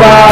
Bye.